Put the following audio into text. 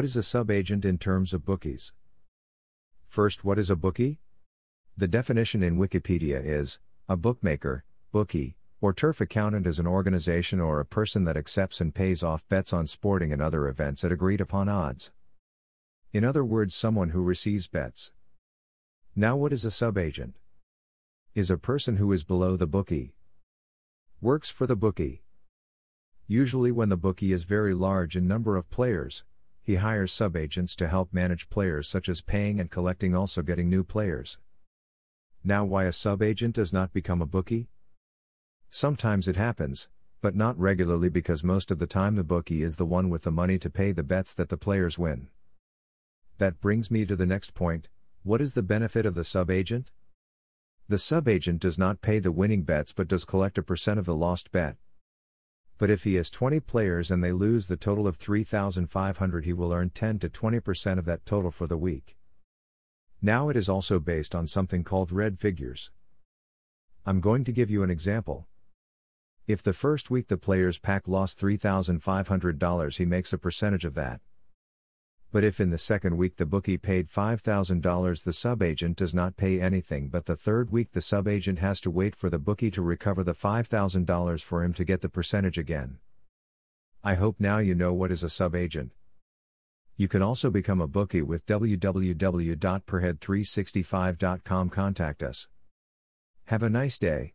What is a subagent in terms of bookies? First, what is a bookie? The definition in Wikipedia is a bookmaker, bookie, or turf accountant is an organization or a person that accepts and pays off bets on sporting and other events at agreed upon odds. In other words, someone who receives bets. Now, what is a subagent? Is a person who is below the bookie. Works for the bookie. Usually, when the bookie is very large in number of players, he hires subagents to help manage players such as paying and collecting, also getting new players. Now, why a subagent does not become a bookie? Sometimes it happens, but not regularly because most of the time the bookie is the one with the money to pay the bets that the players win. That brings me to the next point what is the benefit of the subagent? The subagent does not pay the winning bets but does collect a percent of the lost bet. But if he has 20 players and they lose the total of 3,500, he will earn 10 to 20% of that total for the week. Now it is also based on something called red figures. I'm going to give you an example. If the first week the player's pack lost $3,500, he makes a percentage of that. But if in the second week the bookie paid $5,000, the subagent does not pay anything, but the third week the subagent has to wait for the bookie to recover the $5,000 for him to get the percentage again. I hope now you know what is a subagent. You can also become a bookie with www.perhead365.com. Contact us. Have a nice day.